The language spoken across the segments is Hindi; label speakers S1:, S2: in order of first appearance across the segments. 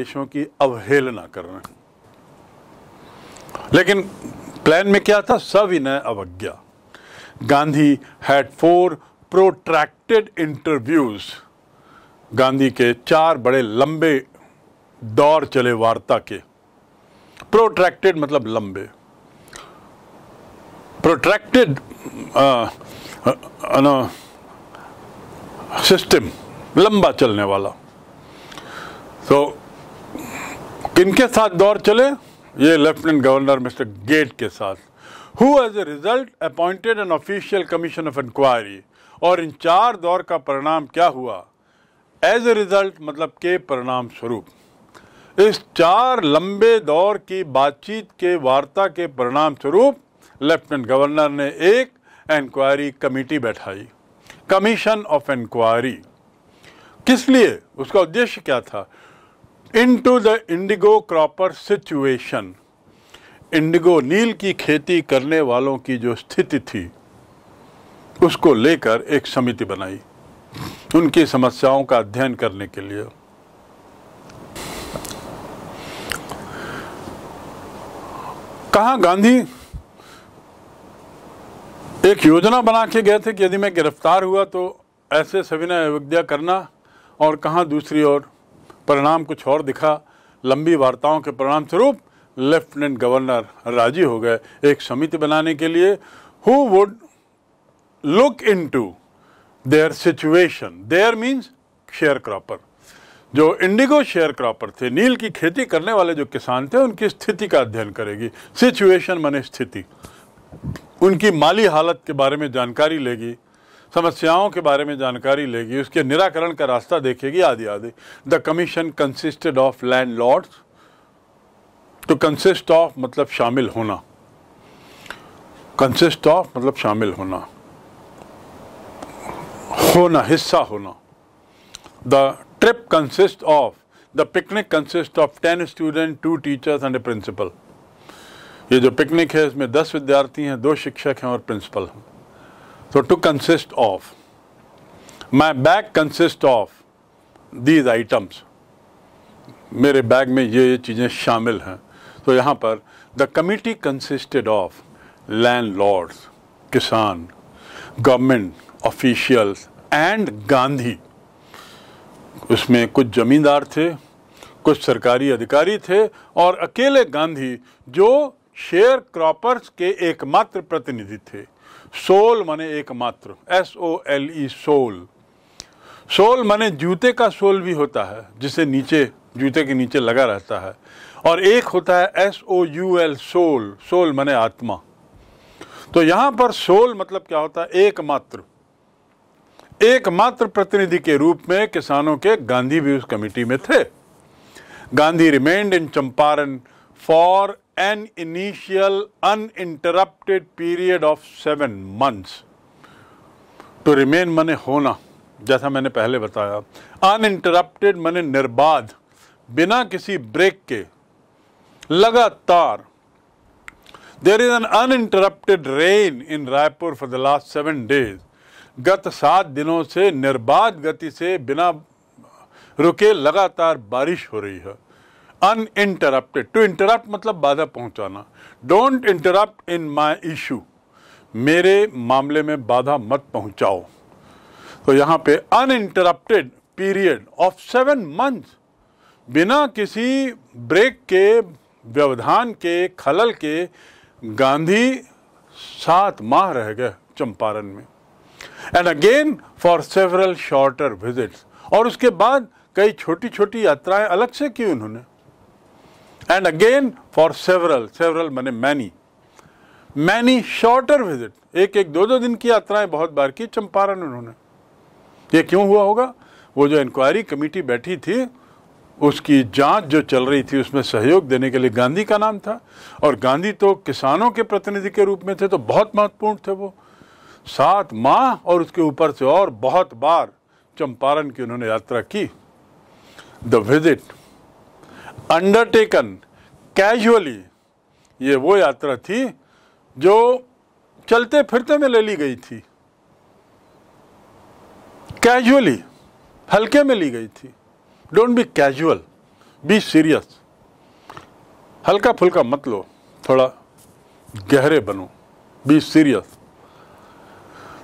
S1: देशों की अवहेलना कर रहे हैं। लेकिन प्लान में क्या था? सविनय अवज्ञा। Gandhi had four protracted interviews Gandhi के चार बड़े लंबे दौर चले वार्ता के। प्रोट्रैक्टेड मतलब लंबे। प्रोट्रैक्टेड सिस्टम लंबा चलने वाला। तो किनके साथ दौर चले? ये लेफ्टिनेंट गवर्नर मिस्टर गेट के साथ। Who as a result appointed an official commission of inquiry और इन चार दौर का परिणाम क्या हुआ? एज ए रिज़ल्ट मतलब के परिणाम स्वरूप। इस चार लंबे दौर की बातचीत के वार्ता के परिणाम स्वरूप, लेफ्टिनेंट गवर्नर ने एक इंक्वायरी कमेटी बैठाई। कमीशन ऑफ़ इंक्वायरी किस लिए? उसका उद्देश्य क्या था? Into the indigo cropper situation indigo नील की खेती करने वालों की जो स्थिति थी, उसको लेकर एक समिति बनाई। उनकी समस्याओं का अध्ययन करने के लिए। कहा गांधी एक योजना बना के गए थे कि यदि मैं गिरफ़्तार हुआ तो ऐसे सविनय अवज्ञा करना और कहा दूसरी ओर परिणाम कुछ और दिखा। लंबी वार्ताओं के परिणाम स्वरूप लेफ्टिनेंट गवर्नर राज़ी हो गए एक समिति बनाने के लिए। Who would look into their situation there means sharecropper जो इंडिगो शेयर क्रॉपर थे, नील की खेती करने वाले जो किसान थे, उनकी स्थिति का अध्ययन करेगी। सिचुएशन माने स्थिति। उनकी माली हालत के बारे में जानकारी लेगी। समस्याओं के बारे में जानकारी लेगी, उसके निराकरण का रास्ता देखेगी आदि आदि। The commission consisted of landlords to consist of मतलब शामिल होना। कंसिस्ट ऑफ़ मतलब शामिल होना। होना, हिस्सा होना। The trip consist of the picnic consist of ten student two teachers and a principal ये जो पिकनिक है, इसमें दस विद्यार्थी हैं, दो शिक्षक हैं और प्रिंसिपल हैं। तो to consist of my bag consist of these items मेरे बैग में ये ये चीज़ें शामिल हैं। तो यहाँ पर the committee consisted of landlords किसान गवर्नमेंट ऑफिशियल्स एंड गांधी उसमें कुछ जमींदार थे, कुछ सरकारी अधिकारी थे और अकेले गांधी जो शेयर क्रॉपर्स के एकमात्र प्रतिनिधि थे। सोल माने एकमात्र S O L E sole. Sole माने जूते का सोल भी होता है, जिसे नीचे, जूते के नीचे लगा रहता है। और एक होता है S O U L soul. Soul माने आत्मा। तो यहाँ पर सोल मतलब क्या होता है? एकमात्र। एकमात्र प्रतिनिधि के रूप में किसानों के गांधी भी उस कमेटी में थे। Gandhi remained in Champaran for an initial uninterrupted period of seven months to remain मने होना, जैसा मैंने पहले बताया। अनइंटरप्टेड मने निर्बाध, बिना किसी ब्रेक के। लगातार। There is an uninterrupted rain in Raipur for the last seven days गत सात दिनों से निर्बाध गति से बिना रुके लगातार बारिश हो रही है। अनइंटरप्टेड टू इंटरप्ट मतलब बाधा पहुंचाना. Don't interrupt in my issue मेरे मामले में बाधा मत पहुंचाओ. तो यहाँ पे uninterrupted period of seven month बिना किसी ब्रेक के, व्यवधान के, खलल के, गांधी सात माह रह गए चंपारण में. And again for several shorter visits और उसके बाद कई छोटी छोटी यात्राएँ अलग से की उन्होंने. And again for several several मैंने मैनी मैनी शॉर्टर विज़िट एक एक, दो दो दिन की यात्राएँ बहुत बार की चंपारण उन्होंने। ये क्यों हुआ होगा? वो जो इंक्वायरी कमेटी बैठी थी, उसकी जाँच जो चल रही थी, उसमें सहयोग देने के लिए गांधी का नाम था। और गांधी तो किसानों के प्रतिनिधि के रूप में थे तो बहुत महत्वपूर्ण थे वो। सात माह और उसके ऊपर से और बहुत बार चंपारण की उन्होंने यात्रा की। द विज़िट अंडरटेकन कैजुअली ये वो यात्रा थी जो चलते फिरते में ले ली गई थी। कैजुअली हल्के में ली गई थी। Don't be casual be serious हल्का फुल्का मत लो, थोड़ा गहरे बनो बी सीरियस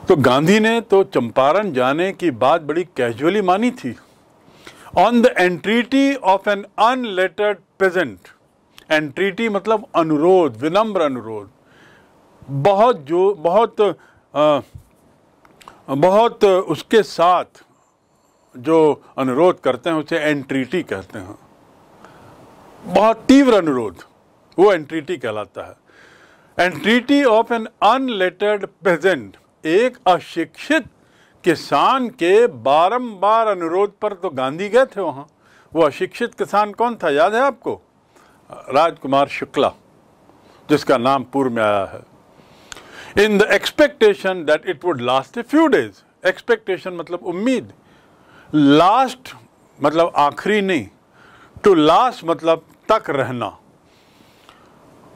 S1: तो गांधी ने तो चंपारण जाने की बात बड़ी कैजुअली मानी थी। On the entreaty of an unlettered peasant entreaty मतलब अनुरोध विनम्र अनुरोध। बहुत जो बहुत आ, बहुत उसके साथ जो अनुरोध करते हैं उसे एंट्रीटी कहते हैं। बहुत तीव्र अनुरोध वो एंट्रीटी कहलाता है। Entreaty of an unlettered peasant एक अशिक्षित किसान के बारंबार अनुरोध पर तो गांधी गए थे वहाँ। वो अशिक्षित किसान कौन था? याद है आपको? राजकुमार शुक्ला, जिसका नाम पूर्व में आया है। In the expectation that it would last a few days expectation मतलब उम्मीद। लास्ट मतलब आखिरी नहीं। टू लास्ट मतलब तक रहना।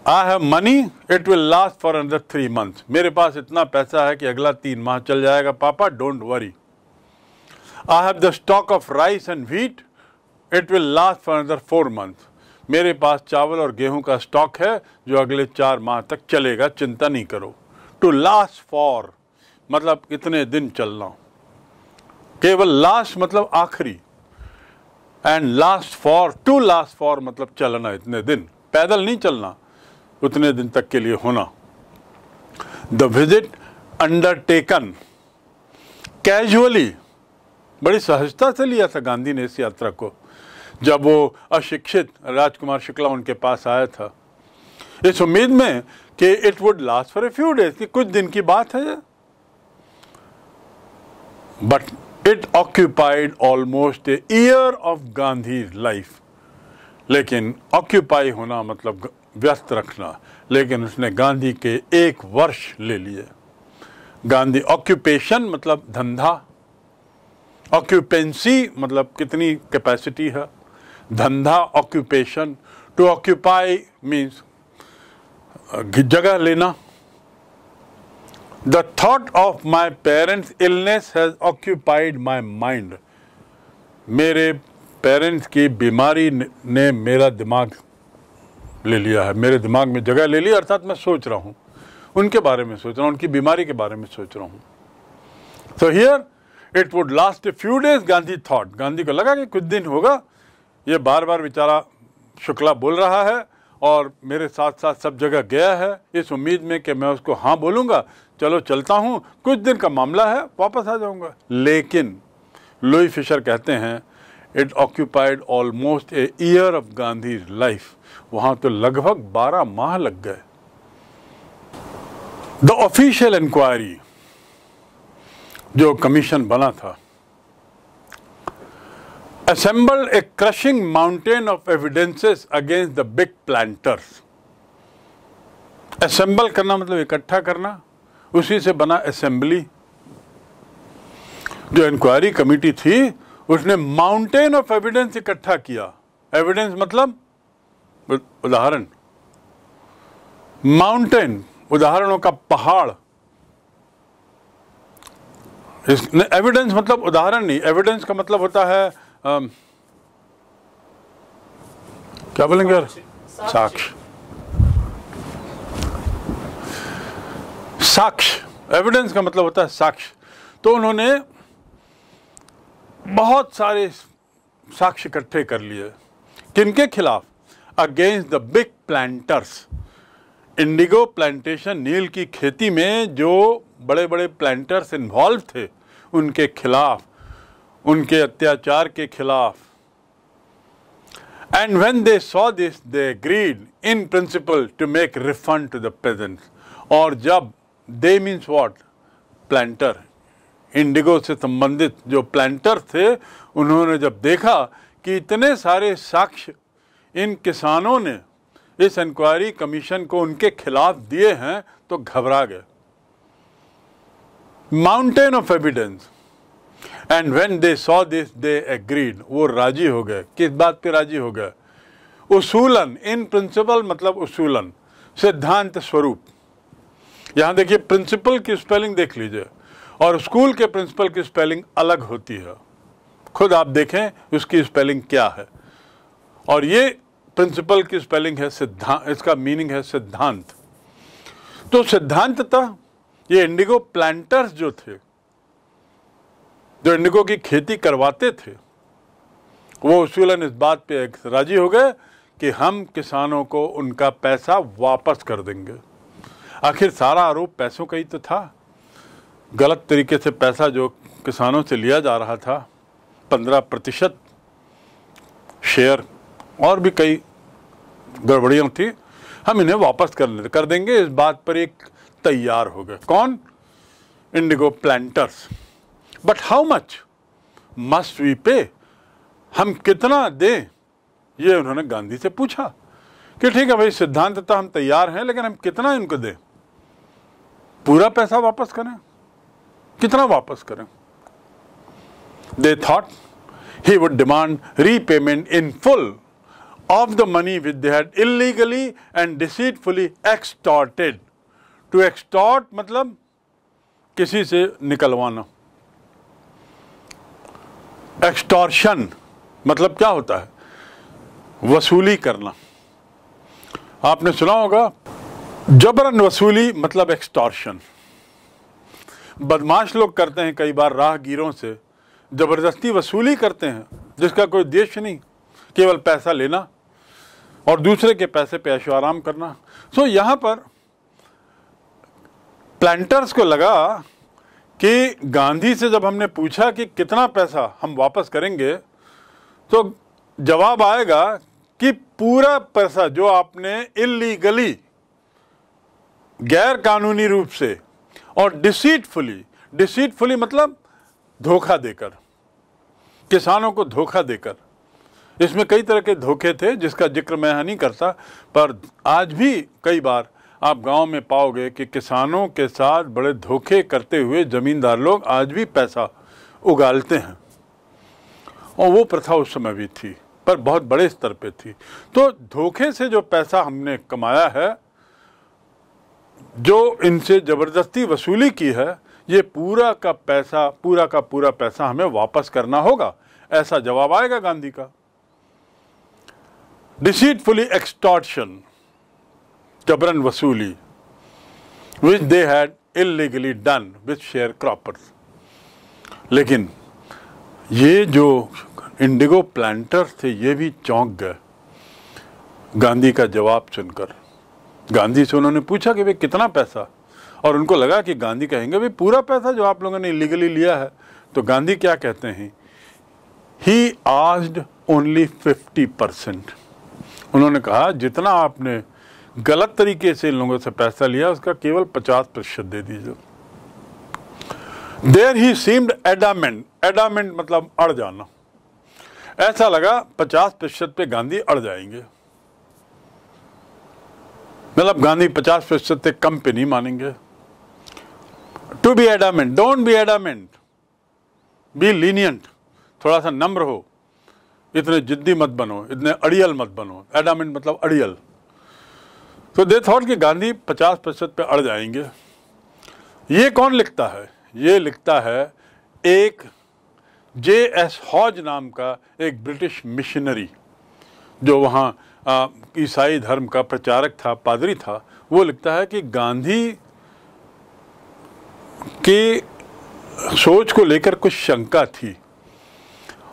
S1: I have money it will last for अंदर थ्री मंथ मेरे पास इतना पैसा है कि अगला तीन माह चल जाएगा। पापा don't worry I have the stock of rice and wheat it will last for अंदर फोर मंथ मेरे पास चावल और गेहूँ का स्टॉक है, जो अगले चार माह तक चलेगा। चिंता नहीं करो। टू लास्ट फॉर मतलब इतने दिन चलना। केवल लास्ट मतलब आखिरी। And last for to last for मतलब चलना इतने दिन। पैदल नहीं चलना। उतने दिन तक के लिए होना। द विज़िट अंडरटेकन कैजुअली बड़ी सहजता से लिया था गांधी ने इस यात्रा को, जब वो अशिक्षित राजकुमार शुक्ला उनके पास आया था। इस उम्मीद में कि it would last for a few days कि कुछ दिन की बात है। But it occupied almost a year of Gandhi life लेकिन ऑक्यूपाई होना मतलब व्यस्त रखना। लेकिन उसने गांधी के एक वर्ष ले लिए। गांधी ऑक्यूपेशन मतलब धंधा ऑक्यूपेंसी मतलब कितनी कैपेसिटी है। धंधा ऑक्यूपेशन टू ऑक्यूपाई मीन्स जगह लेना। The thought of my parents illness has occupied my mind मेरे पेरेंट्स की बीमारी ने मेरा दिमाग ले लिया है, मेरे दिमाग में जगह ले ली, अर्थात मैं सोच रहा हूँ। उनके बारे में सोच रहा हूँ, उनकी बीमारी के बारे में सोच रहा हूँ। तो here it would last a few days Gandhi thought Gandhi को लगा कि कुछ दिन होगा, ये बार बार बेचारा शुक्ला बोल रहा है, और मेरे साथ साथ सब जगह गया है। इस उम्मीद में कि मैं उसको हाँ बोलूँगा, चलो चलता हूँ। कुछ दिन का मामला है, वापस आ जाऊँगा। लेकिन लुई फिशर कहते हैं it occupied almost a year of Gandhi life वहाँ तो लगभग 12 माह लग गए। द ऑफिशियल इंक्वायरी जो कमीशन बना था, assembled a crushing mountain of evidences against the big planters. Assemble करना मतलब इकट्ठा करना, उसी से बना असेंबली जो इंक्वायरी कमेटी थी उसने माउंटेन ऑफ़ एविडेंस इकट्ठा किया। एविडेंस मतलब? उदाहरण। माउंटेन उदाहरणों का पहाड़। एविडेंस मतलब उदाहरण नहीं एविडेंस का मतलब होता है आम, क्या बोलेंगे यार? साक्ष साक्ष्य। एविडेंस का मतलब होता है साक्ष तो उन्होंने बहुत सारे साक्ष्य इकट्ठे कर लिए। किनके खिलाफ? Against the big planters indigo plantation नील की खेती में जो बड़े बड़े प्लांटर्स इन्वॉल्व थे, उनके खिलाफ, उनके अत्याचार के खिलाफ। And when they saw this they agreed in principle to make refund to the peasants और जब they means what planter indigo से संबंधित जो प्लांटर थे, उन्होंने जब देखा कि इतने सारे साक्ष्य इन किसानों ने इस इंक्वायरी कमीशन को उनके खिलाफ दिए हैं तो घबरा गए। Mountain of evidence and when they saw this they agreed वो राज़ी हो गए। किस बात पे राज़ी हो गए? उसूलन इन प्रिंसिपल मतलब उसूलन, सिद्धांत स्वरूप। यहाँ देखिए प्रिंसिपल की स्पेलिंग देख लीजिए। और स्कूल के प्रिंसिपल की स्पेलिंग अलग होती है। खुद आप देखें उसकी स्पेलिंग क्या है। और ये प्रिंसिपल की स्पेलिंग है सिद्धांत इसका मीनिंग है सिद्धांत। तो सिद्धांततः ये इंडिगो प्लांटर्स जो थे, जो इंडिगो की खेती करवाते थे, वो उसूलन इस बात पे राज़ी हो गए कि हम किसानों को उनका पैसा वापस कर देंगे। आखिर सारा आरोप पैसों का ही तो था। गलत तरीके से पैसा जो किसानों से लिया जा रहा था, पंद्रह प्रतिशत शेयर और भी कई गड़बड़ियाँ थी, हम इन्हें वापस कर कर देंगे। इस बात पर एक तैयार हो गए। कौन? Indigo planters. But how much must we pay हम कितना दें? ये उन्होंने गांधी से पूछा कि ठीक है भाई, सिद्धांत तो हम तैयार हैं, लेकिन हम कितना इनको दें? पूरा पैसा वापस करें। कितना वापस करें? They thought he would demand repayment in full of the money with had illegally and deceitfully extorted to extort मतलब किसी से निकलवाना। एक्सटॉर्शन मतलब क्या होता है? वसूली करना। आपने सुना होगा, जबरन वसूली मतलब एक्सटॉर्शन बदमाश लोग करते हैं कई बार राहगीरों से, ज़बरदस्ती वसूली करते हैं, जिसका कोई उद्देश्य नहीं, केवल पैसा लेना और दूसरे के पैसे पे ऐशो आराम करना। सो यहाँ पर प्लांटर्स को लगा कि गांधी से जब हमने पूछा कि कितना पैसा हम वापस करेंगे तो जवाब आएगा कि पूरा पैसा जो आपने इलीगली गैर कानूनी रूप से और डिसीटफुली डिसीटफुली मतलब धोखा देकर, किसानों को धोखा देकर। इसमें कई तरह के धोखे थे जिसका ज़िक्र मैं नहीं करता, पर आज भी कई बार आप गाँव में पाओगे कि किसानों के साथ बड़े धोखे करते हुए जमींदार लोग आज भी पैसा उगालते हैं। और वो प्रथा उस समय भी थी, पर बहुत बड़े स्तर पे थी। तो धोखे से जो पैसा हमने कमाया है जो इनसे ज़बरदस्ती वसूली की है, ये पूरा का पैसा, पूरा का पूरा पैसा हमें वापस करना होगा, ऐसा जवाब आएगा गांधी का। डिसीटफुली एक्सटॉर्शन जबरन वसूली which they had illegally done with share croppers लेकिन ये जो इंडिगो प्लांटर थे, ये भी चौंक गए। गांधी का जवाब सुनकर। गांधी से उन्होंने पूछा कि भाई कितना पैसा? और उनको लगा कि गांधी कहेंगे, भाई पूरा पैसा जो आप लोगों ने इलीगली लिया है। तो गांधी क्या कहते हैं? He asked only fifty percent उन्होंने कहा, जितना आपने गलत तरीके से इन लोगों से पैसा लिया, उसका केवल पचास प्रतिशत दे दीजिए। There he seemed adamant adamant मतलब अड़ जाना। ऐसा लगा, पचास प्रतिशत पे गांधी अड़ जाएँगे। मतलब गांधी पचास प्रतिशत से कम पे नहीं मानेंगे। To be adamant don't be adamant be lenient थोड़ा सा नम्र हो। इतने जिद्दी मत बनो, इतने अड़ियल मत बनो। एडामेंट मतलब अड़ियल। तो दे थॉट कि गांधी 50 प्रतिशत पे अड़ जाएँगे। ये कौन लिखता है? ये लिखता है एक जे एस हॉज नाम का एक ब्रिटिश मिशनरी जो वहाँ ईसाई धर्म का प्रचारक था, पादरी था, वो लिखता है कि गांधी की सोच को लेकर कुछ शंका थी।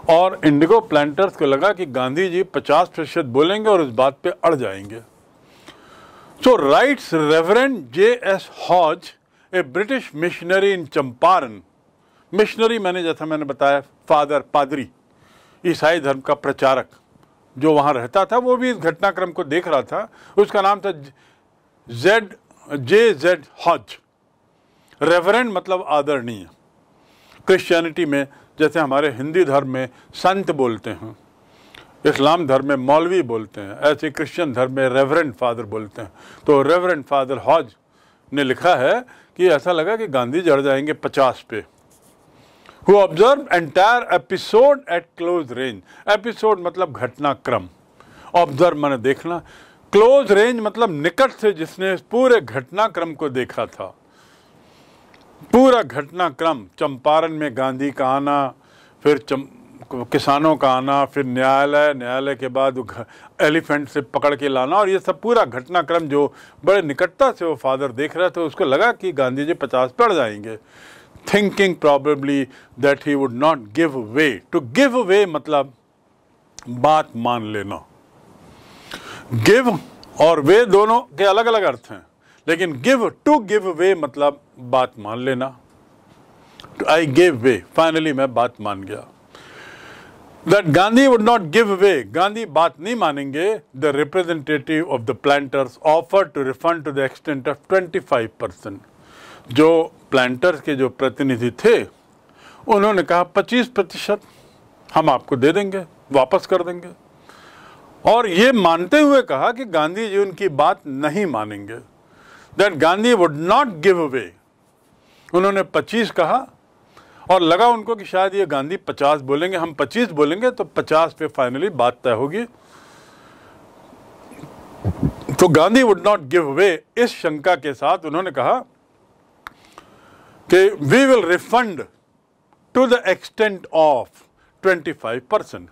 S1: और इंडिगो प्लांटर्स को लगा कि गांधी जी 50 प्रतिशत बोलेंगे और उस बात पे अड़ जाएँगे। So writes writes J S Hodge a British missionary in Champaran missionary मैंने जैसा मैंने बताया फादर पादरी, ईसाई धर्म का प्रचारक। जो वहाँ रहता था, वो भी इस घटनाक्रम को देख रहा था। उसका नाम था Z J, Z Hodge. Reverend मतलब आदरणीय। क्रिश्चियनिटी में जैसे हमारे हिंदी धर्म में संत बोलते हैं, इस्लाम धर्म में मौलवी बोलते हैं, ऐसे क्रिश्चियन धर्म में रेवरेंट फादर बोलते हैं। तो रेवरेंट फादर हॉज ने लिखा है कि ऐसा लगा कि गांधी जड़ जाएँगे पचास पे। Who observe entire episode at close range episode मतलब घटनाक्रम. ऑब्ज़र्व मैंने देखना. क्लोज रेंज मतलब निकट से जिसने पूरे घटनाक्रम को देखा था. पूरा घटनाक्रम, चंपारण में गांधी का आना, फिर चम, किसानों का आना, फिर न्यायालय न्यायालय के बाद एलिफेंट से पकड़ के लाना और ये सब पूरा घटनाक्रम जो बड़े निकटता से वो फादर देख रहे थे, उसको लगा कि गांधी जी पचास पड़ जाएँगे। thinking probably that he would not give way to give way मतलब बात मान लेना गिव और वे दोनों के अलग अलग अर्थ हैं लेकिन गिव टू गिव वे मतलब बात मान लेना आई गिव वे फाइनली मैं बात मान गया that Gandhi would not give way Gandhi बात नहीं मानेंगे the representative of the planters offer to refund to the extent of 25 percent जो प्लांटर्स के जो प्रतिनिधि थे, उन्होंने कहा 25 प्रतिशत हम आपको दे देंगे, वापस कर देंगे। और ये मानते हुए कहा कि गांधी जी उनकी बात नहीं मानेंगे। That Gandhi would not give away उन्होंने 25 कहा और लगा उनको कि शायद ये गांधी 50 बोलेंगे। हम 25 बोलेंगे तो 50 पे फाइनली बात तय होगी। तो Gandhi would not give away इस शंका के साथ उन्होंने कहा कि we will refund to the extent of 25 percent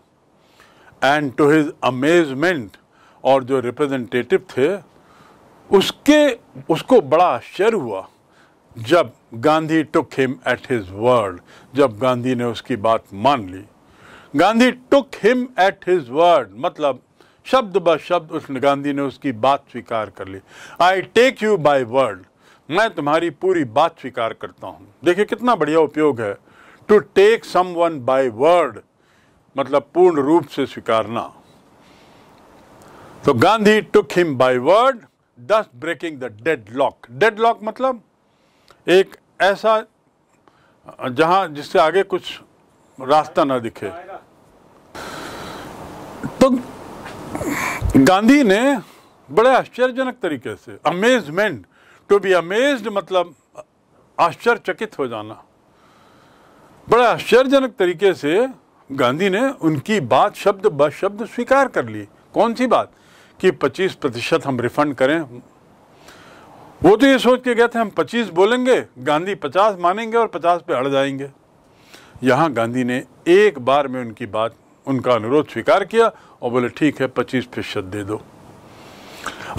S1: and to his amazement और जो रिप्रेजेंटेटिव थे, उसके, उसको बड़ा आश्चर्य हुआ, जब Gandhi took him at his word जब गांधी ने उसकी बात मान ली। Gandhi took him at his word मतलब शब्द ब शब्द उस गांधी ने उसकी बात स्वीकार कर ली। I take you by word मैं तुम्हारी पूरी बात स्वीकार करता हूँ। देखिए कितना बढ़िया उपयोग है। To take someone by word मतलब पूर्ण रूप से स्वीकारना। तो Gandhi took him by word thus breaking the deadlock deadlock मतलब एक ऐसा, जहाँ जिससे आगे कुछ रास्ता ना दिखे। तो गांधी ने बड़े आश्चर्यजनक तरीके से अमेजमेंट टू बी अमेज्ड मतलब आश्चर्यचकित हो जाना। बड़े आश्चर्यजनक तरीके से गांधी ने उनकी बात शब्द ब शब्द स्वीकार कर ली। कौन सी बात? कि 25 प्रतिशत हम रिफंड करें। वो तो ये सोच के गए थे, हम 25 बोलेंगे, गांधी 50 मानेंगे और 50 पे अड़ जाएँगे। यहाँ गांधी ने एक बार में उनकी बात, उनका अनुरोध स्वीकार किया और बोले, ठीक है 25 प्रतिशत दे दो।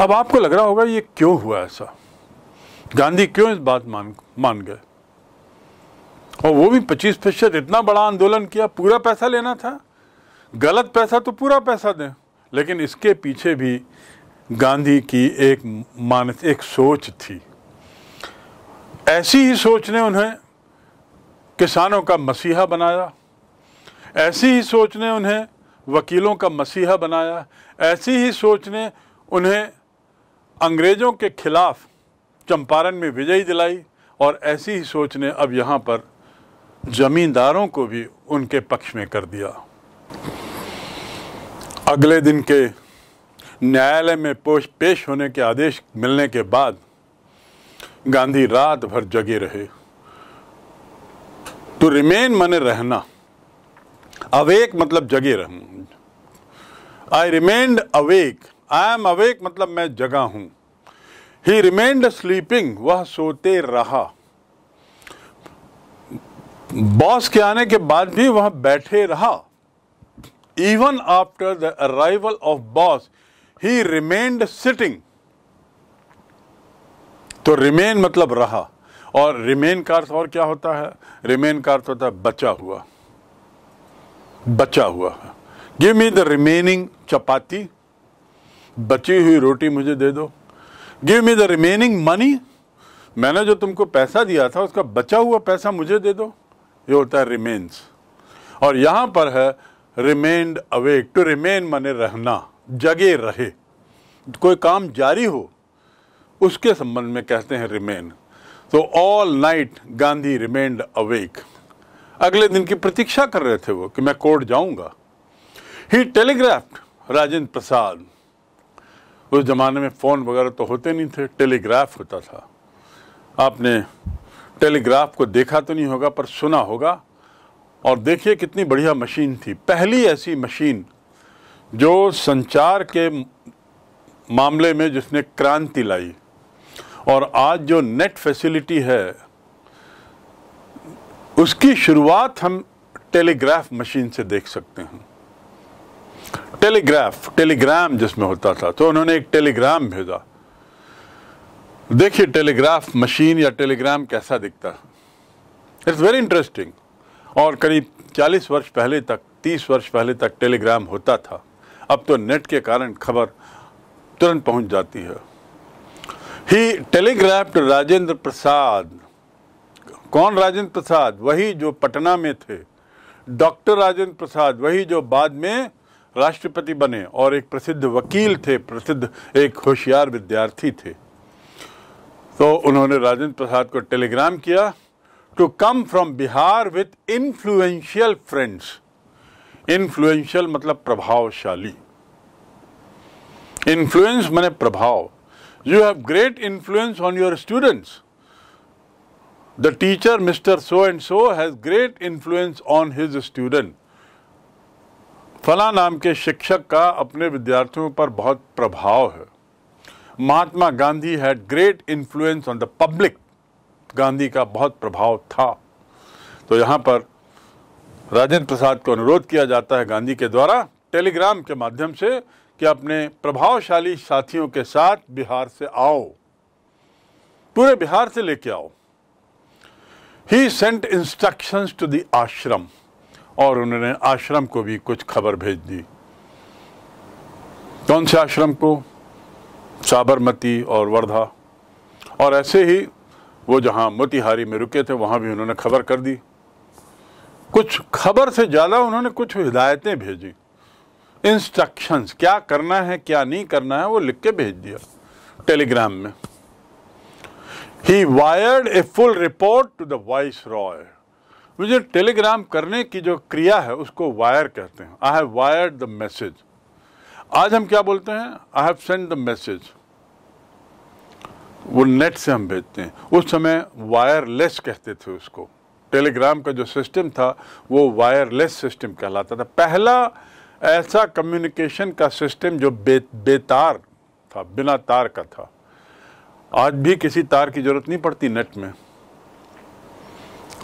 S1: अब आपको लग रहा होगा, ये क्यों हुआ ऐसा? गांधी क्यों इस बात मान मान गए? और वो भी पच्चीस प्रतिशत इतना बड़ा आंदोलन किया, पूरा पैसा लेना था। गलत पैसा तो पूरा पैसा दें, लेकिन इसके पीछे भी गांधी की एक मानस, एक सोच थी। ऐसी ही सोच ने उन्हें किसानों का मसीहा बनाया, ऐसी ही सोच ने उन्हें वकीलों का मसीहा बनाया, ऐसी ही सोच ने उन्हें अंग्रेज़ों के खिलाफ चंपारण में विजयी दिलाई और ऐसी ही सोच ने अब यहाँ पर जमींदारों को भी उनके पक्ष में कर दिया। अगले दिन के न्यायालय में पोष पेश होने के आदेश मिलने के बाद गांधी रात भर जगे रहे। टू रिमेन मने रहना। अवेक मतलब जगे रहना I remained awake I am awake मतलब मैं जगा हूँ। ही रिमेन्ड स्लीपिंग वह सोते रहा। बॉस के आने के बाद भी वह बैठे रहा। Even after the arrival of boss he remained sitting तो रिमेन मतलब रहा। और रिमेन का अर्थ और क्या होता है? रिमेन का अर्थ होता है बचा हुआ। बचा हुआ। Give me the remaining chapati. बची हुई रोटी मुझे दे दो। Give me the remaining money मैंने जो तुमको पैसा दिया था, उसका बचा हुआ पैसा मुझे दे दो। ये होता है रिमेन्स और यहाँ पर है रिमेन्ड अवेक टू रिमेन माने रहना, जगे रहे। कोई काम जारी हो, उसके संबंध में कहते हैं रिमेन तो all night Gandhi remained awake अगले दिन की प्रतीक्षा कर रहे थे वो कि मैं कोर्ट जाऊँगा। ही टेलीग्राफ्ट राजेंद्र प्रसाद उस जमाने में फ़ोन वगैरह तो होते नहीं थे, टेलीग्राफ होता था। आपने टेलीग्राफ को देखा तो नहीं होगा, पर सुना होगा। और देखिए कितनी बढ़िया मशीन थी। पहली ऐसी मशीन जो संचार के मामले में जिसने क्रांति लाई। और आज जो नेट फैसिलिटी है, उसकी शुरुआत हम टेलीग्राफ मशीन से देख सकते हैं। टेलीग्राफ, टेलीग्राम जिसमें होता था तो उन्होंने एक टेलीग्राम भेजा। देखिए, टेलीग्राफ मशीन या टेलीग्राम कैसा दिखता इट्स वेरी इंटरेस्टिंग और करीब 40 वर्ष पहले तक 30 वर्ष पहले तक टेलीग्राम होता था। अब तो नेट के कारण खबर तुरंत पहुँच जाती है। ही टेलीग्राफ्ड राजेंद्र प्रसाद। कौन राजेंद्र प्रसाद? वही जो पटना में थे। डॉक्टर राजेंद्र प्रसाद, वही जो बाद में राष्ट्रपति बने और एक प्रसिद्ध वकील थे, प्रसिद्ध एक होशियार विद्यार्थी थे। तो उन्होंने राजेंद्र प्रसाद को टेलीग्राम किया to come from Bihar with influential friends influential मतलब प्रभावशाली। इन्फ्लुएंस मैंने प्रभाव। You have great influence on your students the teacher mister so and so has great influence on his student फला नाम के शिक्षक का अपने विद्यार्थियों पर बहुत प्रभाव है। Mahatma Gandhi had great influence on the public Gandhi का बहुत प्रभाव था। तो यहाँ पर राजेंद्र प्रसाद को अनुरोध किया जाता है गांधी के द्वारा टेलीग्राम के माध्यम से कि अपने प्रभावशाली साथियों के साथ बिहार से आओ। पूरे बिहार से लेके आओ। He sent instructions to the ashram और उन्होंने आश्रम को भी कुछ खबर भेज दी। कौन से आश्रम को? साबरमती और वर्धा। और ऐसे ही वो जहाँ मोतिहारी में रुके थे, वहाँ भी उन्होंने खबर कर दी। कुछ खबर से ज़्यादा उन्होंने कुछ हिदायतें भेजी। इंस्ट्रक्शंस क्या करना है, क्या नहीं करना है, वो लिख के भेज दिया टेलीग्राम में। He wired a full report to the viceroy मुझे टेलीग्राम करने की जो क्रिया है उसको वायर कहते हैं। I have wired the message आज हम क्या बोलते हैं? I have send the message वो नेट से हम भेजते हैं। उस समय वायरलेस कहते थे उसको। टेलीग्राम का जो सिस्टम था वो वायरलेस सिस्टम कहलाता था। पहला ऐसा कम्युनिकेशन का सिस्टम जो बे, बेतार था बिना तार का था। आज भी किसी तार की ज़रूरत नहीं पड़ती नेट में।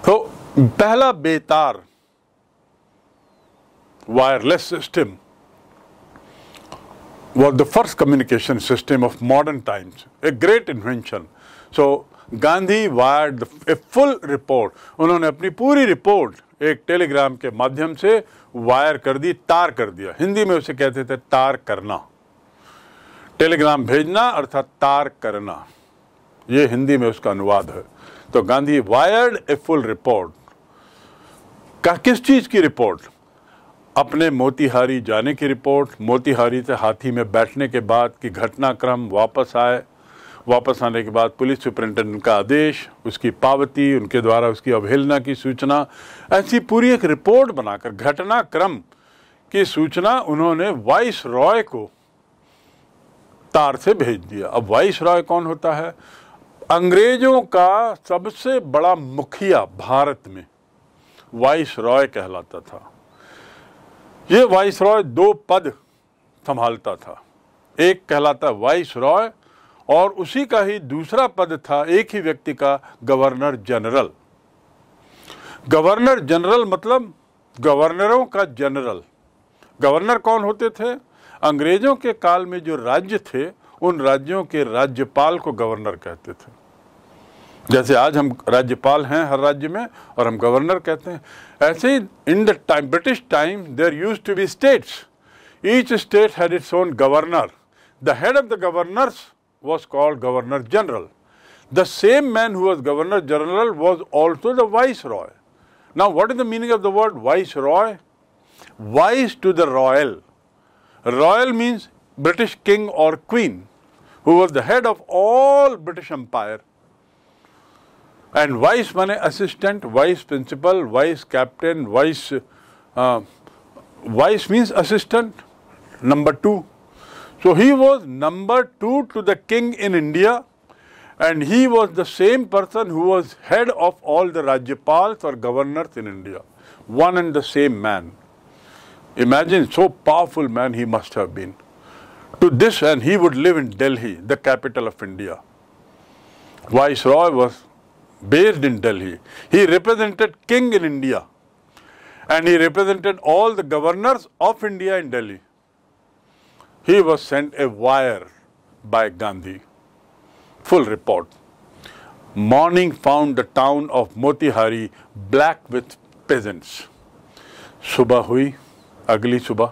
S1: तो पहला बेतार wireless system was the first communication system of modern times, a great invention. So Gandhi wired a full report उन्होंने अपनी पूरी रिपोर्ट एक टेलीग्राम के माध्यम से वायर कर दी तार कर दिया। हिंदी में उसे कहते थे तार करना। टेलीग्राम भेजना अर्थात तार करना। ये हिंदी में उसका अनुवाद है। तो Gandhi wired a full report का किस चीज़ की रिपोर्ट? अपने मोतिहारी जाने की रिपोर्ट, मोतिहारी से हाथी में बैठने के बाद की घटनाक्रम वापस आए, वापस आने के बाद पुलिस सुपरिटेंडेंट का आदेश, उसकी पावती, उनके द्वारा उसकी अवहेलना की सूचना, ऐसी पूरी एक रिपोर्ट बनाकर, घटनाक्रम की सूचना उन्होंने वाइस रॉय को तार से भेज दिया। अब वाइस रॉय कौन होता है? अंग्रेज़ों का सबसे बड़ा मुखिया भारत में। वाइस रॉय कहलाता था। ये वाइस रॉय दो पद संभालता था। एक कहलाता वाइस रॉय और उसी का ही दूसरा पद था एक ही व्यक्ति का, गवर्नर जनरल। गवर्नर जनरल मतलब गवर्नरों का जनरल। गवर्नर कौन होते थे? अंग्रेज़ों के काल में जो राज्य थे, उन राज्यों के राज्यपाल को गवर्नर कहते थे। जैसे आज हम राज्यपाल हैं हर राज्य में और हम गवर्नर कहते हैं। ऐसे ही in the time British time there use to be states each state had its own governor the head of the governors was called governor general the same man who was governor general was also the viceroy now what is the meaning of the word viceroy vice to the royal royal means British king और queen who was the head of all British Empire. And vice माने assistant, vice principal, vice captain, vice uh, vice means assistant, number two. So he was number two to the king in India and he was the same person who was head of all the Rajyapals or governors in India. One and the same man. Imagine so powerful man he must have been. To this and he would live in Delhi, the capital of India. Viceroy was based in Delhi. He represented king in India. and he represented all the governors of India in Delhi. He was sent a wire by Gandhi. Full report. Morning found the town of Motihari black with peasants. सुबह हुई अगली सुबह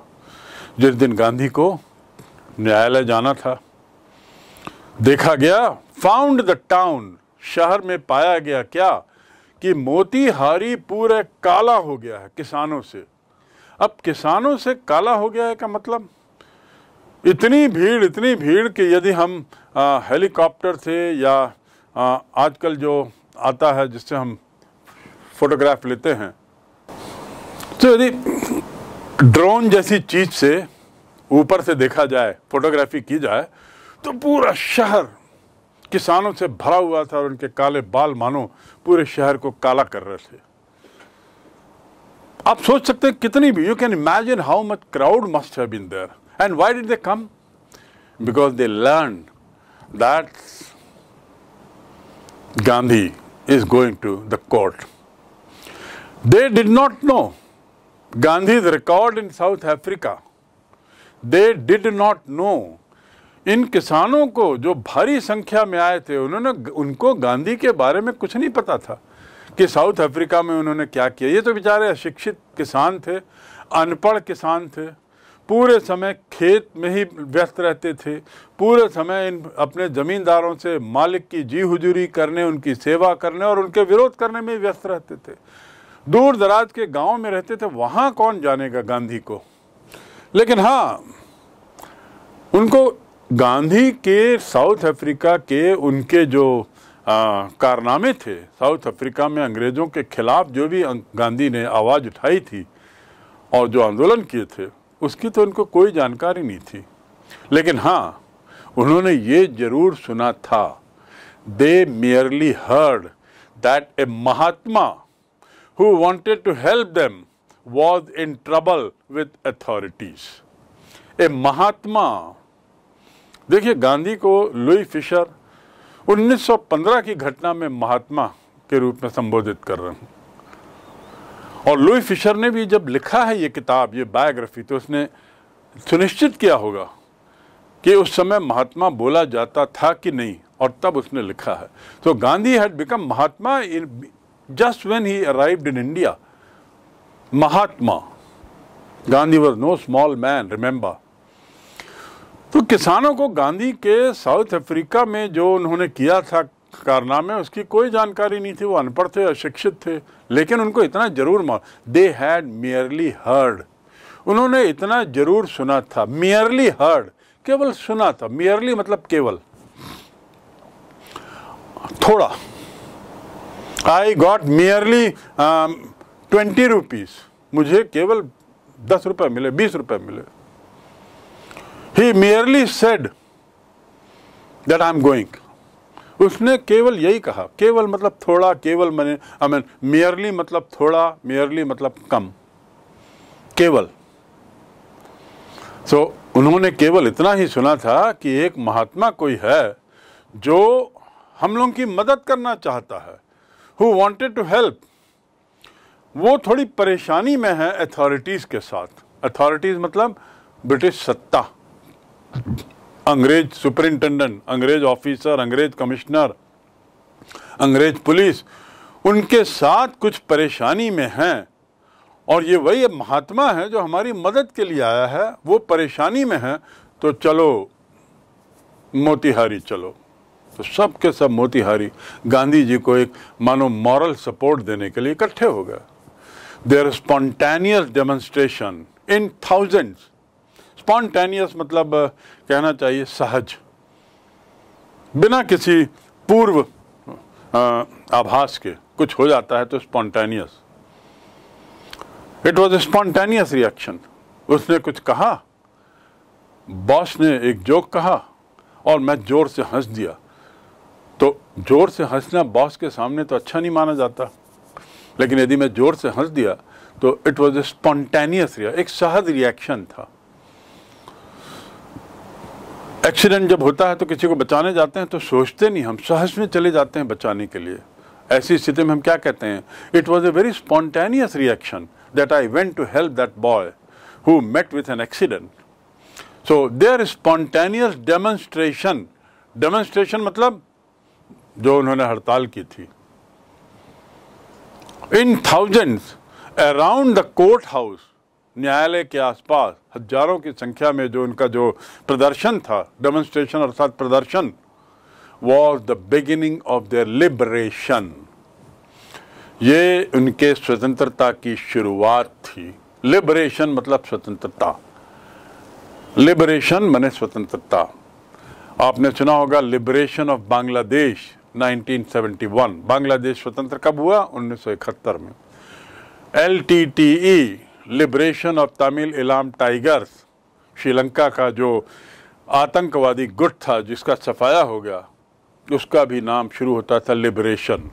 S1: जिस दिन गांधी को न्यायालय जाना था देखा गया फाउंड द टाउन शहर में पाया गया क्या कि मोतीहारी पूरे काला हो गया है किसानों से? अब किसानों से काला हो गया है का मतलब? इतनी भीड़ इतनी भीड़ कि यदि हम हेलीकॉप्टर से या आ, आजकल जो आता है जिससे हम फोटोग्राफ लेते हैं तो यदि ड्रोन जैसी चीज़ से ऊपर से देखा जाए फोटोग्राफी की जाए तो पूरा शहर किसानों से भरा हुआ था और उनके काले बाल मानो पूरे शहर को काला कर रहे थे आप सोच सकते हैं कितनी भी you can imagine how much crowd must have been there and why did they come because they learn that Gandhi is going to the court. They did not know Gandhi's record in South Africa. They did not know इन किसानों को जो भारी संख्या में आए थे, उन्होंने उनको गांधी के बारे में कुछ नहीं पता था कि साउथ अफ्रीका में उन्होंने क्या किया। ये तो बेचारे अशिक्षित किसान थे, अनपढ़ किसान थे, पूरे समय खेत में ही व्यस्त रहते थे, पूरे समय इन अपने ज़मींदारों से मालिक की जी हुजूरी करने, उनकी सेवा करने और उनके विरोध करने में व्यस्त रहते थे। दूर दराज के गाँव में रहते थे, वहाँ कौन जानेगा गांधी को? लेकिन हाँ उनको गांधी के साउथ अफ्रीका के उनके जो आ, कारनामे थे साउथ अफ्रीका में अंग्रेज़ों के खिलाफ जो भी गांधी ने आवाज़ उठाई थी और जो आंदोलन किए थे उसकी तो उनको कोई जानकारी नहीं थी। लेकिन हाँ उन्होंने ये ज़रूर सुना था they merely heard that a Mahatma who wanted to help them was in trouble with authorities a Mahatma देखिए, गांधी को लुई फिशर 1915 की घटना में महात्मा के रूप में संबोधित कर रहे हैं। और लुई फिशर ने भी जब लिखा है ये किताब, ये बायोग्राफी तो उसने सुनिश्चित किया होगा कि उस समय महात्मा बोला जाता था कि नहीं, और तब उसने लिखा है। तो Gandhi had become Mahatma in just when he arrived in India Mahatma. Gandhi was no small man remember तो किसानों को गांधी के साउथ अफ्रीका में जो उन्होंने किया था कारनामे, उसकी कोई जानकारी नहीं थी। वो अनपढ़ थे, अशिक्षित थे, लेकिन उनको इतना ज़रूर मार। दे हैड मियरली हर्ड उन्होंने इतना ज़रूर सुना था। मियरली हर्ड केवल सुना था। मियरली मतलब केवल। थोड़ा। I got merely twenty rupees मुझे केवल दस रुपए मिले, बीस रुपए मिले। He merely said that I am going उसने केवल यही कहा। केवल मतलब थोड़ा केवल मैंने आई मीन मियरली मतलब थोड़ा मियरली मतलब कम। केवल। सो so, उन्होंने केवल इतना ही सुना था कि एक महात्मा कोई है जो हम लोगों की मदद करना चाहता है हु वांटेड टू हेल्प वो थोड़ी परेशानी में है अथॉरिटीज के साथ। अथॉरिटीज मतलब ब्रिटिश सत्ता। अंग्रेज़ सुपरिंटेंडेंट, अंग्रेज़ ऑफिसर, अंग्रेज़ कमिश्नर, अंग्रेज़ पुलिस, उनके साथ कुछ परेशानी में हैं। और ये वही महात्मा है जो हमारी मदद के लिए आया है, वो परेशानी में है। तो चलो, मोतिहारी चलो। तो सब के सब मोतिहारी, गांधी जी को एक, मानो मॉरल सपोर्ट देने के लिए इकट्ठे हो गए। There spontaneous demonstration in thousands spontaneous मतलब कहना चाहिए सहज। बिना किसी पूर्व आभास के कुछ हो जाता है तो spontaneous. It was spontaneous reaction उसने कुछ कहा, बॉस ने एक जोक कहा, और मैं ज़ोर से हंस दिया। तो ज़ोर से हंसना बॉस के सामने तो अच्छा नहीं माना जाता। लेकिन यदि मैं ज़ोर से हंस दिया तो इट वॉज़ ए स्पॉन्टेनियस रिया एक सहज रिएक्शन था। एक्सीडेंट जब होता है तो किसी को बचाने जाते हैं तो सोचते नहीं हम सहज में चले जाते हैं बचाने के लिए। ऐसी स्थिति में हम क्या कहते हैं? It was a very spontaneous reaction that I went to help that boy who met with an accident. So their spontaneous demonstration, demonstration मतलब जो उन्होंने हड़ताल की थी। In thousands around the court house न्यायालय के आसपास हज़ारों की संख्या में जो उनका जो प्रदर्शन था डेमोन्स्ट्रेशन अर्थात प्रदर्शन was the beginning of their liberation ये उनके स्वतंत्रता की शुरुआत थी। लिबरेशन मतलब स्वतंत्रता। लिबरेशन मैंने स्वतंत्रता। आपने सुना होगा लिबरेशन ऑफ़ बांग्लादेश 1971 बांग्लादेश स्वतंत्र कब हुआ? 1971 में। L T T E liberation of Tamil Eelam tigers Sri Lanka का जो आतंकवादी गुट था, जिसका सफाया हो गया, उसका भी नाम शुरू होता था लिबरेशन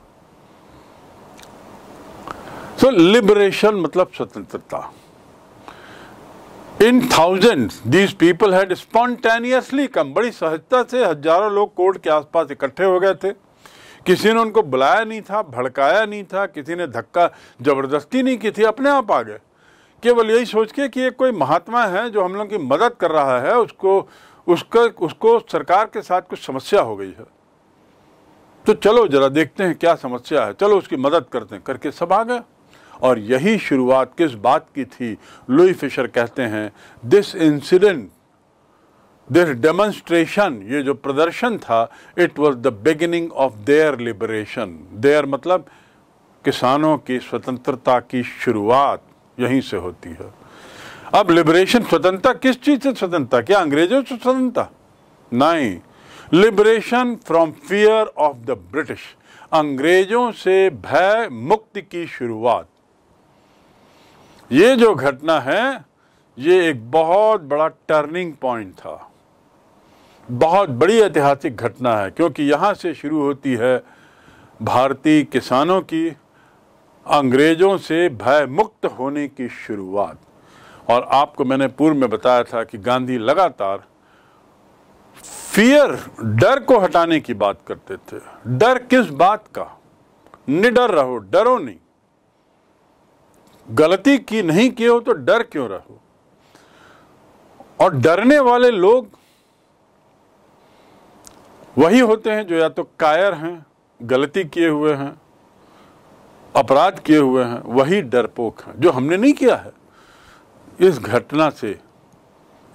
S1: सो लिबरेशन मतलब स्वतंत्रता. In thousand these people had spontaneously come बड़ी सहजता से हज़ारों लोग कोर्ट के आसपास इकट्ठे हो गए थे। किसी ने उनको बुलाया नहीं था, भड़काया नहीं था, किसी ने धक्का, ज़बरदस्ती नहीं की थी, अपने आप आ गए। केवल यही सोच के कि एक कोई महात्मा है जो हम लोग की मदद कर रहा है, उसको, उसका, उसको सरकार के साथ कुछ समस्या हो गई है। तो चलो जरा देखते हैं क्या समस्या है। चलो उसकी मदद करते हैं, करके सब आ गए। और यही शुरुआत किस बात की थी? लुई फिशर कहते हैं दिस इंसिडेंट दिस डेमोन्स्ट्रेशन ये जो प्रदर्शन था it was the beginning of their liberation their मतलब किसानों की स्वतंत्रता की शुरुआत। यहीं से होती है। अब लिबरेशन स्वतंत्रता किस चीज़ से स्वतंत्रता? क्या अंग्रेज़ों से स्वतंत्रता? नहीं। Liberation from fear of the British अंग्रेज़ों से भय मुक्ति की शुरुआत। ये जो घटना है, ये एक बहुत बड़ा टर्निंग पॉइंट था। बहुत बड़ी ऐतिहासिक घटना है, क्योंकि यहाँ से शुरू होती है भारतीय किसानों की अंग्रेज़ों से भय मुक्त होने की शुरुआत। और आपको मैंने पूर्व में बताया था कि गांधी लगातार फियर डर को हटाने की बात करते थे। डर किस बात का? निडर रहो, डरो नहीं। गलती की नहीं की हो तो डर क्यों रहो? और डरने वाले लोग वही होते हैं जो या तो कायर हैं, गलती किए हुए हैं अपराध किए हुए हैं, वही डरपोक हैं, जो हमने नहीं किया है। इस घटना से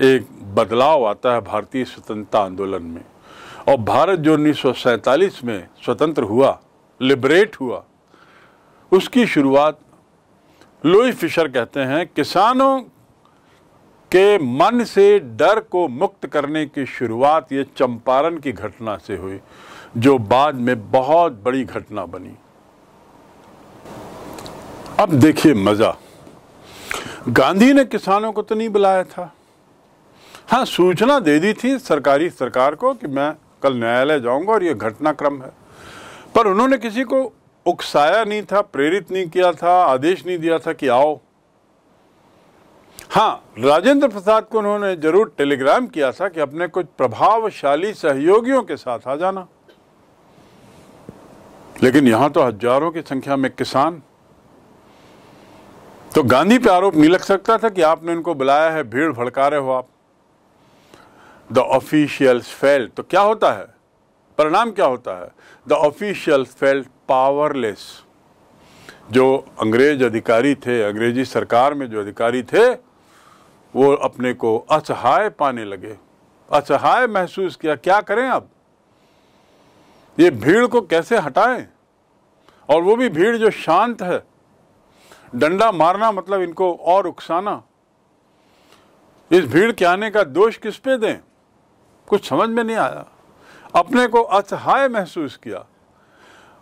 S1: एक बदलाव आता है भारतीय स्वतंत्रता आंदोलन में। और भारत जो उन्नीस में स्वतंत्र हुआ, लिबरेट हुआ, उसकी शुरुआत लुई फिशर कहते हैं, किसानों के मन से डर को मुक्त करने की शुरुआत, ये चंपारण की घटना से हुई, जो बाद में बहुत बड़ी घटना बनी। अब देखिए मज़ा। गांधी ने किसानों को तो नहीं बुलाया था। हाँ सूचना दे दी थी सरकारी सरकार को कि मैं कल न्यायालय जाऊँगा और ये घटनाक्रम है। पर उन्होंने किसी को उकसाया नहीं था, प्रेरित नहीं किया था, आदेश नहीं दिया था कि आओ। हाँ राजेंद्र प्रसाद को उन्होंने ज़रूर टेलीग्राम किया था कि अपने कुछ प्रभावशाली सहयोगियों के साथ आ जाना। लेकिन यहाँ तो हज़ारों की संख्या में किसान तो गांधी पे आरोप नहीं लग सकता था कि आपने उनको बुलाया है, भीड़ भड़का रहे हो आप। द ऑफिशियल्स फेल्ट तो क्या होता है? परिणाम क्या होता है? द ऑफिशियल्स फेल्ट पावरलेस जो अंग्रेज़ अधिकारी थे, अंग्रेज़ी सरकार में जो अधिकारी थे, वो अपने को असहाय पाने लगे। असहाय महसूस किया, क्या करें अब? ये भीड़ को कैसे हटाएँ? और वो भी भीड़ जो शांत है डंडा मारना मतलब इनको और उकसाना। इस भीड़ के आने का दोष किस पे दें? कुछ समझ में नहीं आया। अपने को असहाय महसूस किया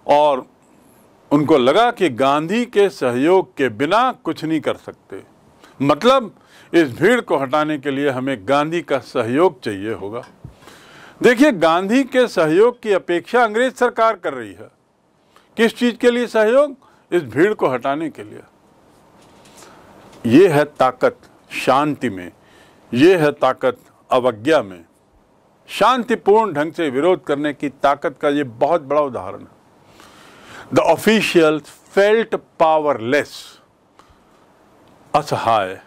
S1: और उनको लगा कि गांधी के सहयोग के बिना कुछ नहीं कर सकते। मतलब इस भीड़ को हटाने के लिए हमें गांधी का सहयोग चाहिए होगा। देखिए, गांधी के सहयोग की अपेक्षा अंग्रेज़ सरकार कर रही है। किस चीज़ के लिए सहयोग? इस भीड़ को हटाने के लिए। ये है ताकत शांति में, ये है ताकत अवज्ञा में। शांतिपूर्ण ढंग से विरोध करने की ताकत का ये बहुत बड़ा उदाहरण है। द ऑफिशियल फेल्ट पावरलेस असहाय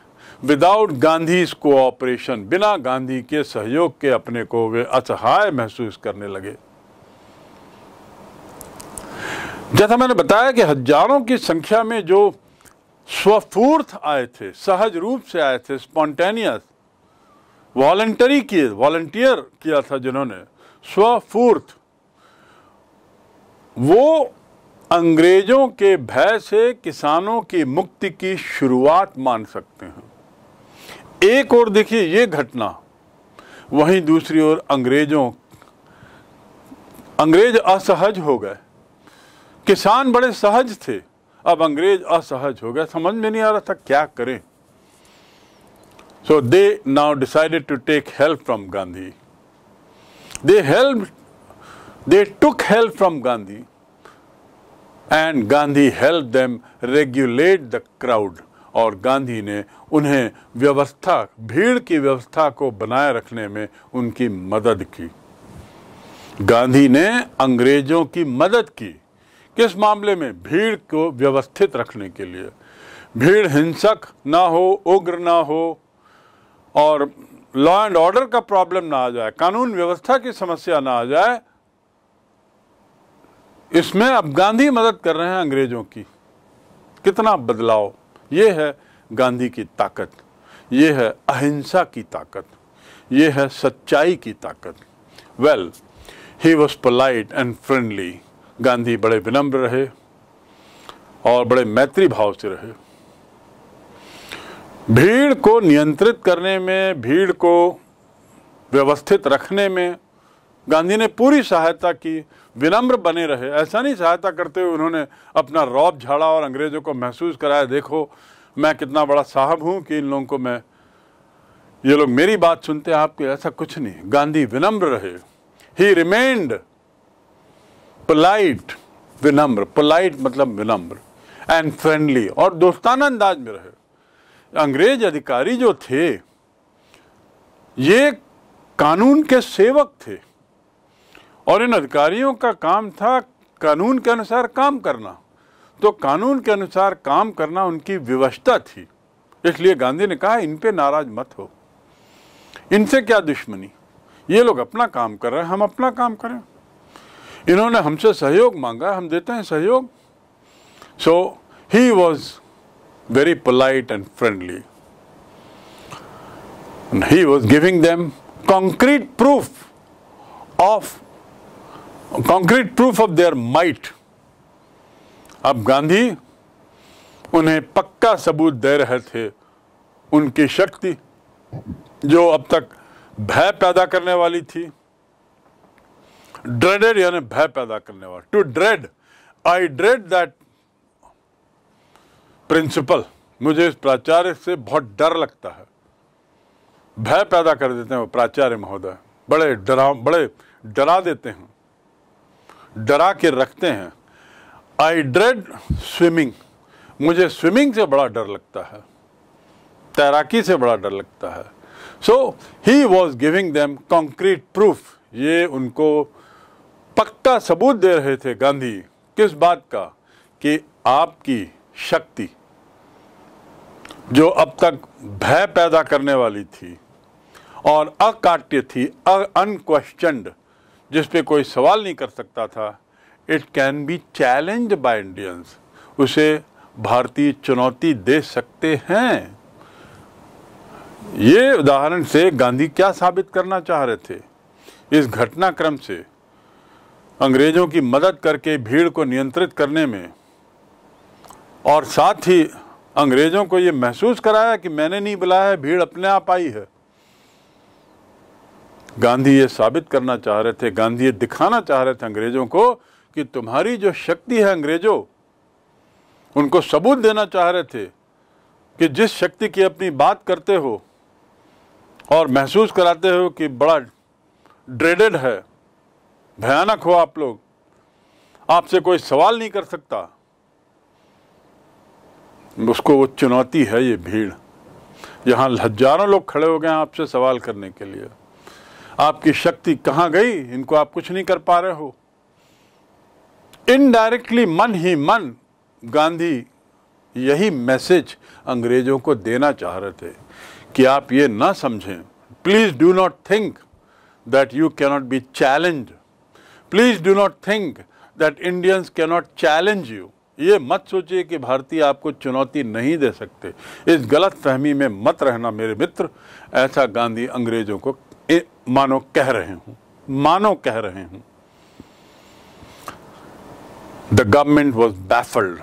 S1: विदाउट गांधी कोऑपरेशन बिना गांधी के सहयोग के अपने को वे असहाय महसूस करने लगे। जैसा मैंने बताया कि हज़ारों की संख्या में जो स्वफूर्त आए थे, सहज रूप से आए थे स्पॉन्टेनियस वॉलंटरी किए वॉलंटियर किया था जिन्होंने। स्वफूर्त। वो अंग्रेज़ों के भय से किसानों की मुक्ति की शुरुआत मान सकते हैं। एक और देखिए ये घटना, वहीं दूसरी ओर अंग्रेज़ों, अंग्रेज़ असहज हो गए। किसान बड़े सहज थे अब अंग्रेज़ असहज हो गया समझ में नहीं आ रहा था क्या करें। So they now decided to take help from Gandhi they help they took help from Gandhi and Gandhi help them regulate the crowd और गांधी ने उन्हें व्यवस्था, भीड़ की व्यवस्था को बनाए रखने में उनकी मदद की। गांधी ने अंग्रेज़ों की मदद की। किस मामले में? भीड़ को व्यवस्थित रखने के लिए। भीड़ हिंसक ना हो, उग्र ना हो, और लॉ एंड ऑर्डर का प्रॉब्लम ना आ जाए, कानून व्यवस्था की समस्या ना आ जाए, इसमें अब गांधी मदद कर रहे हैं अंग्रेज़ों की। कितना बदलाव। ये है गांधी की ताकत। ये है अहिंसा की ताकत। ये है सच्चाई की ताकत। Well he was polite and friendly Gandhi बड़े विनम्र रहे और बड़े मैत्री भाव से रहे। भीड़ को नियंत्रित करने में, भीड़ को व्यवस्थित रखने में गांधी ने पूरी सहायता की, विनम्र बने रहे। ऐसा नहीं सहायता करते हुए उन्होंने अपना रौब झाड़ा और अंग्रेज़ों को महसूस कराया, देखो, मैं कितना बड़ा साहब हूँ कि इन लोगों को मैं, ये लोग मेरी बात सुनते हैं, आपके ऐसा कुछ नहीं। गांधी विनम्र रहे। ही रिमेन्ड पोलाइट विनम्र पोलाइट मतलब विनम्र एंड फ्रेंडली और दोस्ताना अंदाज में रहे अंग्रेज़ अधिकारी जो थे ये कानून के सेवक थे और इन अधिकारियों का काम था कानून के अनुसार काम करना तो कानून के अनुसार काम करना उनकी व्यवस्था थी इसलिए गांधी ने कहा इन पे नाराज़ मत हो इनसे क्या दुश्मनी ये लोग अपना काम कर रहे हैं हम अपना काम करें इन्होंने हमसे सहयोग मांगा, हम देते हैं सहयोग। So he was very polite and friendly he was giving them concrete proof of concrete proof of their might अब गांधी उन्हें पक्का सबूत दे रहे थे, उनकी शक्ति जो अब तक भय पैदा करने वाली थी। ड्रेडेड यानी भय पैदा करने वाला। To dread I dread that principal मुझे इस प्राचार्य से बहुत डर लगता है। भय पैदा कर देते हैं वो प्राचार्य महोदय। बड़े डरा बड़े डरा देते हैं। डरा के रखते हैं। आई ड्रेड स्विमिंग मुझे स्विमिंग से बड़ा डर लगता है। तैराकी से बड़ा डर लगता है। So he was giving them concrete proof ये उनको पक्का सबूत दे रहे थे गांधी किस बात का? कि आपकी शक्ति, जो अब तक भय पैदा करने वाली थी और अकाट्य थी अनक्वेश्चनड जिस पे कोई सवाल नहीं कर सकता था it can be challenge by Indians उसे भारतीय चुनौती दे सकते हैं। ये उदाहरण से गांधी क्या साबित करना चाह रहे थे? इस घटनाक्रम से अंग्रेज़ों की मदद करके भीड़ को नियंत्रित करने में और साथ ही अंग्रेज़ों को ये महसूस कराया कि मैंने नहीं बुलाया है, भीड़ अपने आप आई है। गांधी ये साबित करना चाह रहे थे, गांधी ये दिखाना चाह रहे थे अंग्रेज़ों को कि तुम्हारी जो शक्ति है अंग्रेज़ों, उनको सबूत देना चाह रहे थे कि जिस शक्ति की अपनी बात करते हो और महसूस कराते हो कि बड़ा ड्रेडेड है भयानक हो आप लोग। आपसे कोई सवाल नहीं कर सकता। उसको वो चुनौती है ये भीड़। यहाँ हज़ारों लोग खड़े हो गए हैं आपसे सवाल करने के लिए। आपकी शक्ति कहाँ गई? इनको आप कुछ नहीं कर पा रहे हो। इनडायरेक्टली मन ही मन गांधी यही मैसेज अंग्रेज़ों को देना चाह रहे थे कि आप ये ना समझें। Please do not think that you cannot be challenge please do not think that Indians cannot challenge you ये मत सोचिए कि भारतीय आपको चुनौती नहीं दे सकते। इस गलत फहमी में मत रहना मेरे मित्र। ऐसा गांधी अंग्रेज़ों को ए, मानो कह रहे हूँ। मानो कह रहे हूँ। The government was baffled